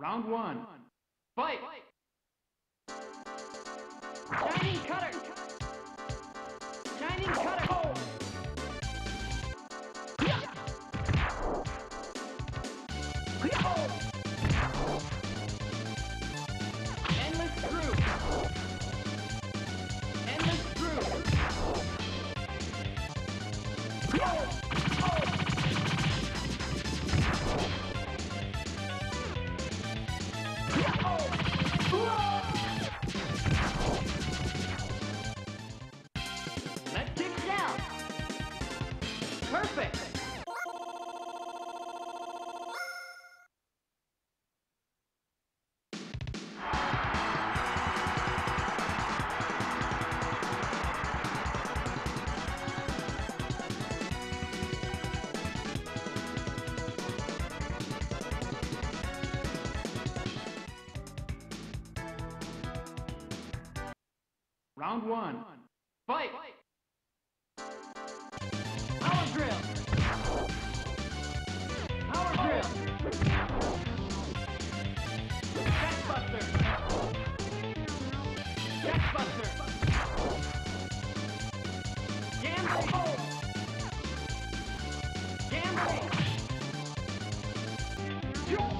Round one. Fight! Shining cutter. Shining cutter. Perfect. Round one. Fight! Let's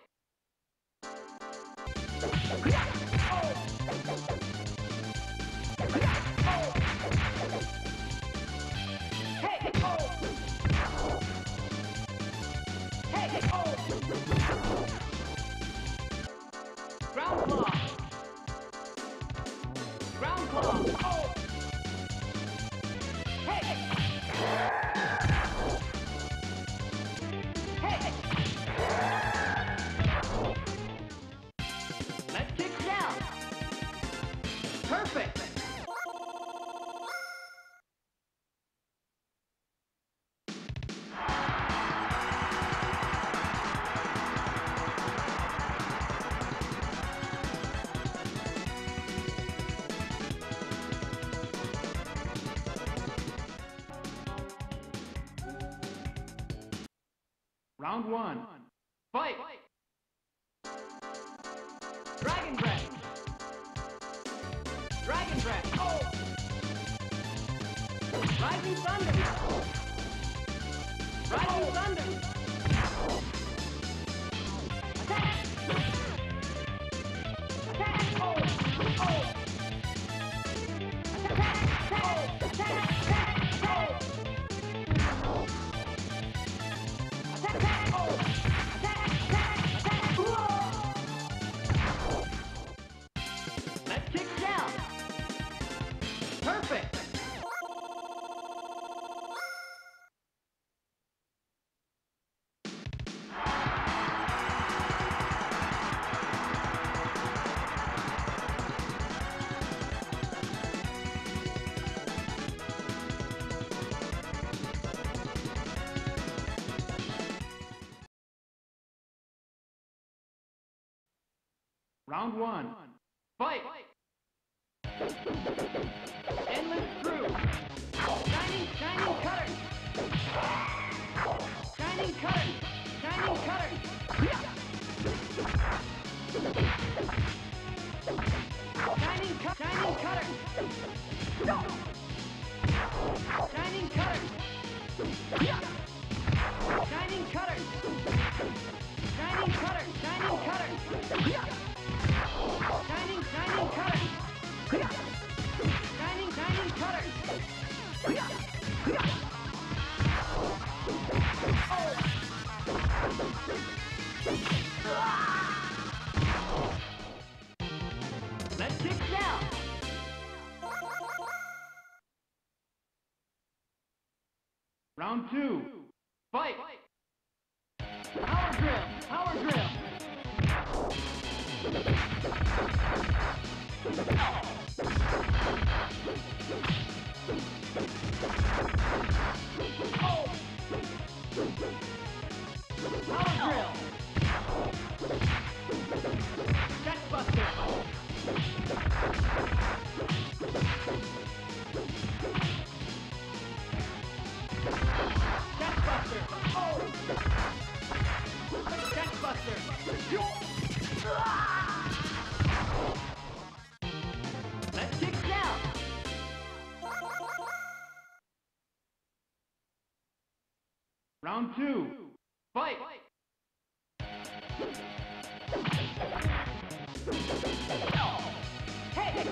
Round one. Fight! Dragon breath. Dragon breath. Rising thunder. Rising thunder. Round one. Fight! Endless screw! Shining, shining cutter! Shining cutter! Shining cutter! Shining cut, shining cutter! Shining cutter! Shining cutter! Let's kick down! Round two. Fight! Power drill. Power drill. Round two. Fight! Hey!